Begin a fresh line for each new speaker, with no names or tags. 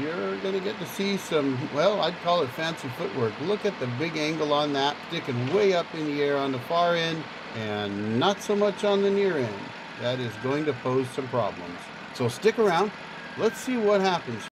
you're going to get to see some, well, I'd call it fancy footwork. Look at the big angle on that, sticking way up in the air on the far end and not so much on the near end. That is going to pose some problems. So stick around. Let's see what happens